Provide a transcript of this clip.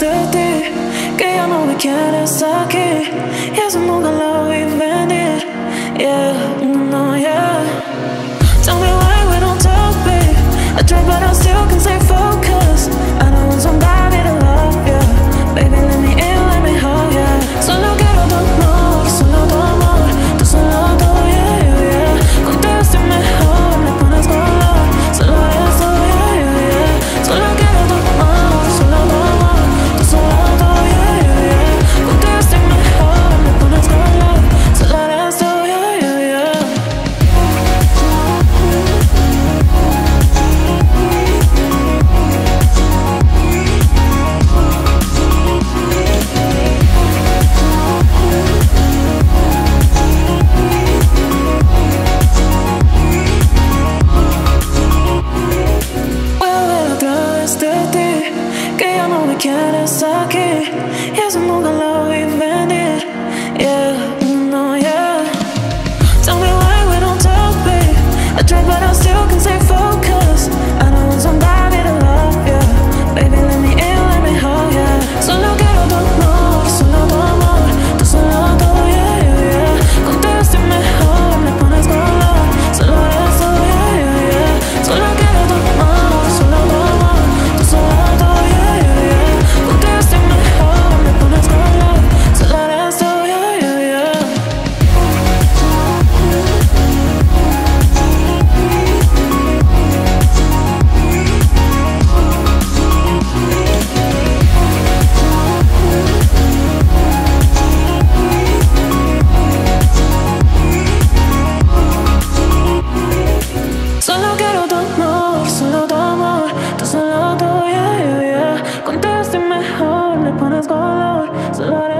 the day que ya no me quieres aquí y eso nunca road. So